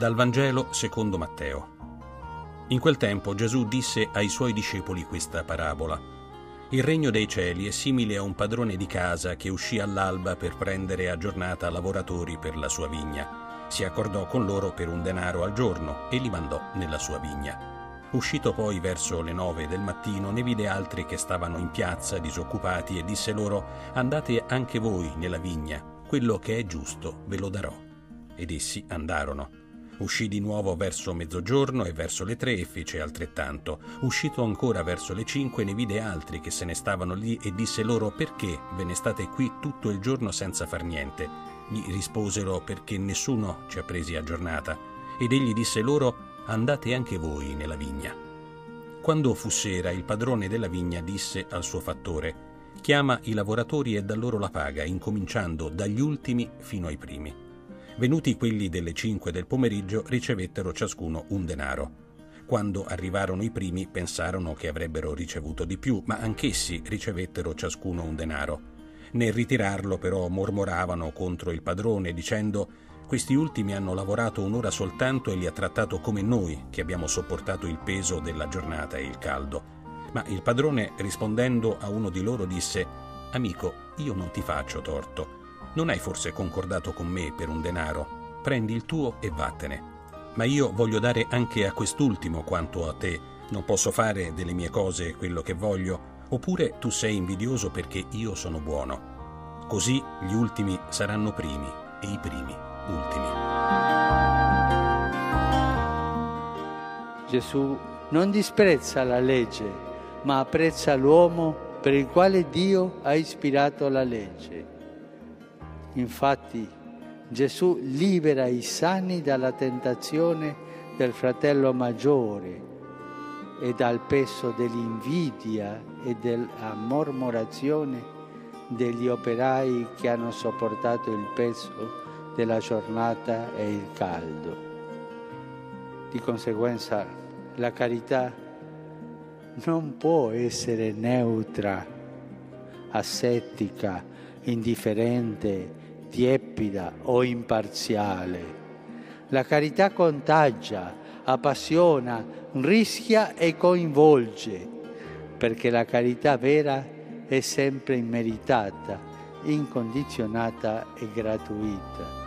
Dal Vangelo secondo Matteo. In quel tempo Gesù disse ai suoi discepoli questa parabola. Il regno dei cieli è simile a un padrone di casa che uscì all'alba per prendere a giornata lavoratori per la sua vigna. Si accordò con loro per un denaro al giorno e li mandò nella sua vigna. Uscito poi verso le nove del mattino, ne vide altri che stavano in piazza disoccupati e disse loro: Andate anche voi nella vigna, quello che è giusto ve lo darò. Ed essi andarono. Uscì di nuovo verso mezzogiorno e verso le tre e fece altrettanto. Uscito ancora verso le cinque ne vide altri che se ne stavano lì e disse loro perché ve ne state qui tutto il giorno senza far niente? Gli risposero perché nessuno ci ha presi a giornata. Ed egli disse loro andate anche voi nella vigna. Quando fu sera il padrone della vigna disse al suo fattore chiama i lavoratori e dà loro la paga, incominciando dagli ultimi fino ai primi. Venuti quelli delle cinque del pomeriggio ricevettero ciascuno un denaro. Quando arrivarono i primi pensarono che avrebbero ricevuto di più, ma anch'essi ricevettero ciascuno un denaro. Nel ritirarlo però mormoravano contro il padrone dicendo questi ultimi hanno lavorato un'ora soltanto e li ha trattato come noi, che abbiamo sopportato il peso della giornata e il caldo. Ma il padrone rispondendo a uno di loro disse Amico, io non ti faccio torto non hai forse concordato con me per un denaro? Prendi il tuo e vattene. Ma io voglio dare anche a quest'ultimo quanto a te. Non posso fare delle mie cose quello che voglio, oppure tu sei invidioso perché io sono buono. Così gli ultimi saranno primi e i primi ultimi. Gesù non disprezza la legge, ma apprezza l'uomo per il quale Dio ha ispirato la legge. Infatti Gesù libera i sani dalla tentazione del fratello maggiore e dal peso dell'invidia e della mormorazione degli operai che hanno sopportato il peso della giornata e il caldo. Di conseguenza la carità non può essere neutra, asettica, indifferente, tiepida o imparziale. La carità contagia, appassiona, rischia e coinvolge, perché la carità vera è sempre immeritata, incondizionata e gratuita.